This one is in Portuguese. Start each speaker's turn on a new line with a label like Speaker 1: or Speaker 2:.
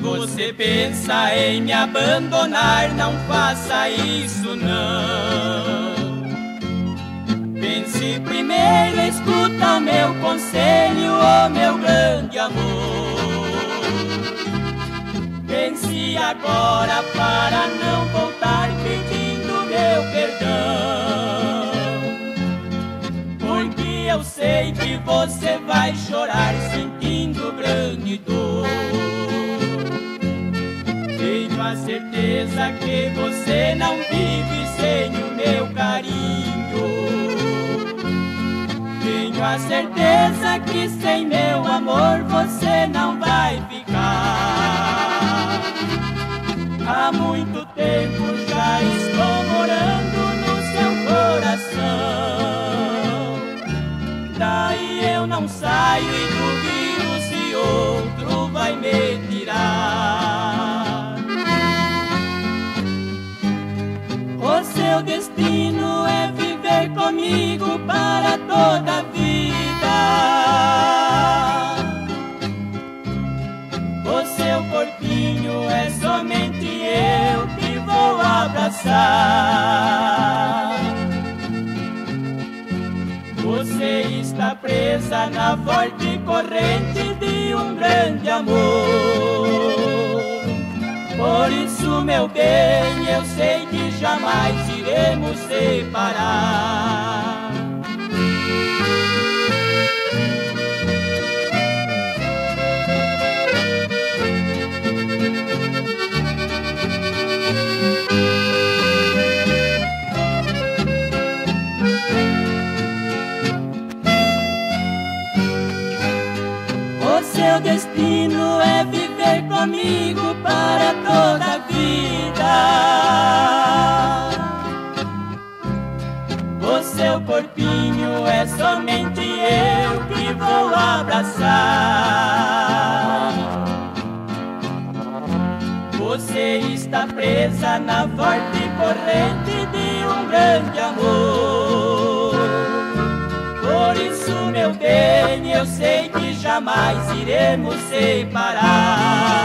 Speaker 1: você pensa em me abandonar, não faça isso não. Pense primeiro, escuta meu conselho, oh meu grande amor. Pense agora para não voltar pedindo meu perdão. Porque eu sei que você vai chorar sentindo grande dor a certeza que você não vive sem o meu carinho. Tenho a certeza que sem meu amor você não vai ficar. Há muito tempo já estou morando no seu coração. Daí eu não saio e duvido se outro vai me tirar. Seu destino é viver comigo para toda a vida. O seu corpinho é somente eu que vou abraçar. Você está presa na forte corrente de um grande amor. Isso, meu bem, eu sei que jamais iremos separar. O seu destino é viver comigo para toda a vida. O seu corpinho é somente eu que vou abraçar. Você está presa na forte corrente de um grande amor. Por isso, meu bem, eu sei que jamais iremos separar.